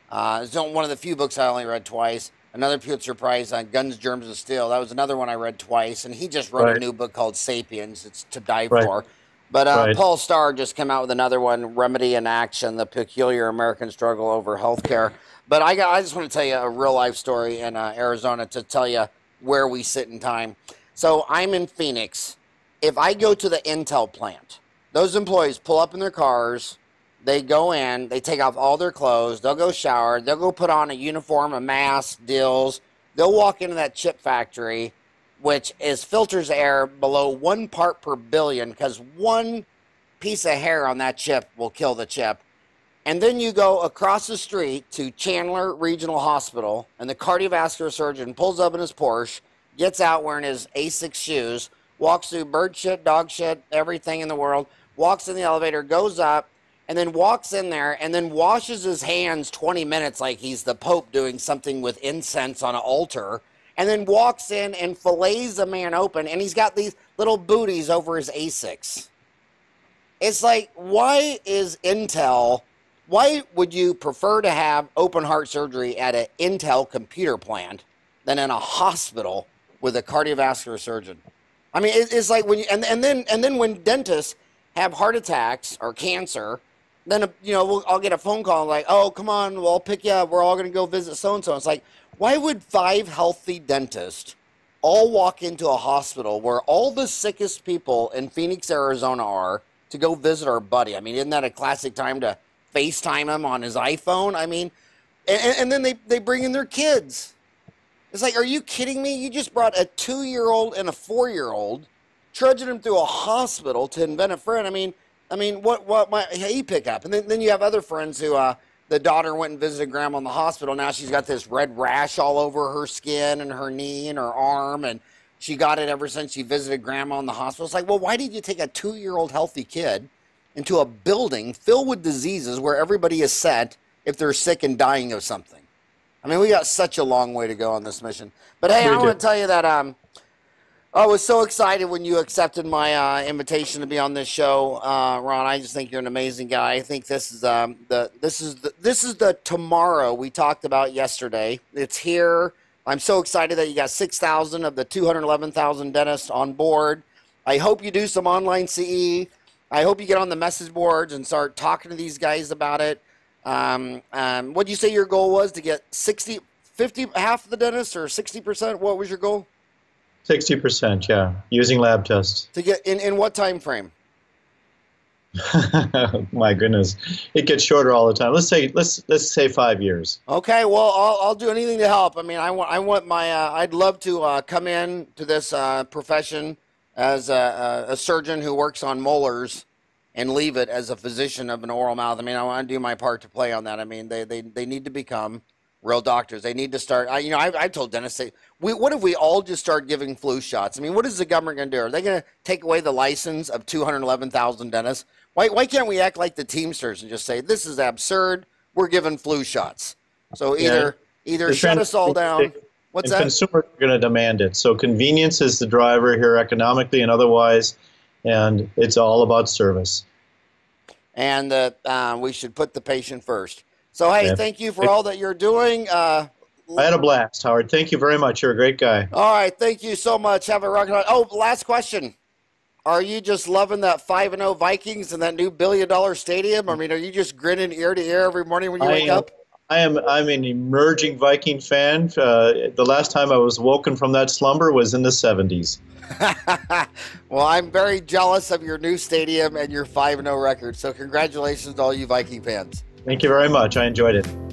Uh, it's one of the few books I only read twice. Another Pulitzer Prize on Guns, Germs, and Steel. That was another one I read twice. And he just wrote right. a new book called Sapiens. It's to die right. for. But uh, Right. Paul Starr just came out with another one, Remedy and Reaction: The Peculiar American Struggle Over Healthcare. But I got, I just want to tell you a real life story in uh, Arizona to tell you where we sit in time. So I'm in Phoenix. If I go to the Intel plant, those employees pull up in their cars. They go in, they take off all their clothes, they'll go shower, they'll go put on a uniform, a mask, deals. They'll walk into that chip factory, which is filters air below one part per billion because one piece of hair on that chip will kill the chip. And then you go across the street to Chandler Regional Hospital, and the cardiovascular surgeon pulls up in his Porsche, gets out wearing his Asics shoes, walks through bird shit, dog shit, everything in the world, walks in the elevator, goes up, and then walks in there and then washes his hands 20 minutes like he's the Pope doing something with incense on an altar, and then walks in and fillets a man open, and he's got these little booties over his Asics. It's like, why is Intel, why would you prefer to have open heart surgery at an Intel computer plant than in a hospital with a cardiovascular surgeon? I mean, it's like when you, and, and then, and then when dentists have heart attacks or cancer, then, uh, you know, we'll, I'll get a phone call like, oh, come on, well, I'll pick you up. We're all going to go visit so and so. It's like, why would five healthy dentists all walk into a hospital where all the sickest people in Phoenix, Arizona are to go visit our buddy. I mean, isn't that a classic time to FaceTime him on his iPhone? I mean, and, and then they, they bring in their kids. It's like, are you kidding me? You just brought a two year old and a four year old, trudging them through a hospital to invent a friend. I mean, I mean, what what might he pick up? And then, then you have other friends who, uh, the daughter went and visited grandma in the hospital. Now she's got this red rash all over her skin and her knee and her arm, and she got it ever since she visited grandma in the hospital. It's like, well, why did you take a two year old healthy kid into a building filled with diseases where everybody is set if they're sick and dying of something? I mean, we got such a long way to go on this mission. But hey, We I want to tell you that um, I was so excited when you accepted my uh, invitation to be on this show, uh, Ron. I just think you're an amazing guy. I think this is um, the this is the this is the tomorrow we talked about yesterday. It's here. I'm so excited that you got six thousand of the two hundred eleven thousand dentists on board. I hope you do some online CE. I hope you get on the message boards and start talking to these guys about it. Um, um, what did you say your goal was to get 60, 50, half the dentists or 60%? What was your goal? 60%, yeah, using lab tests. To get in, in what time frame? [laughs] My goodness, it gets shorter all the time. Let's say let's let's say five years. Okay, well, I'll, I'll do anything to help. I mean, I want, I want my, uh, I'd love to uh, come in to this uh, profession as a, a, a surgeon who works on molars and leave it as a physician of an oral mouth. I mean, I want to do my part to play on that. I mean, they, they, they need to become real doctors. They need to start. I, you know, I've, I've told dentists, say, we, what if we all just start giving flu shots? I mean, what is the government going to do? Are they going to take away the license of 211,000 dentists? Why, why can't we act like the Teamsters and just say, this is absurd? We're giving flu shots. So Yeah. either either The shut us all down. What's that? consumers are going to demand it. So convenience is the driver here, economically and otherwise, and it's all about service. and that uh, we should put the patient first. So, hey, Yeah. thank you for all that you're doing. Uh, I had a blast, Howard. Thank you very much. You're a great guy. all right, thank you so much. Have a rock. Oh, last question. Are you just loving that 5 and 0 Vikings and that new billion dollar stadium? I mean, are you just grinning ear to ear every morning when you I wake am- up? I am I'm an emerging Viking fan. Uh, the last time I was woken from that slumber was in the 70s. [laughs] well, I'm very jealous of your new stadium and your 5 and 0 record. So, congratulations to all you Viking fans. Thank you very much. I enjoyed it.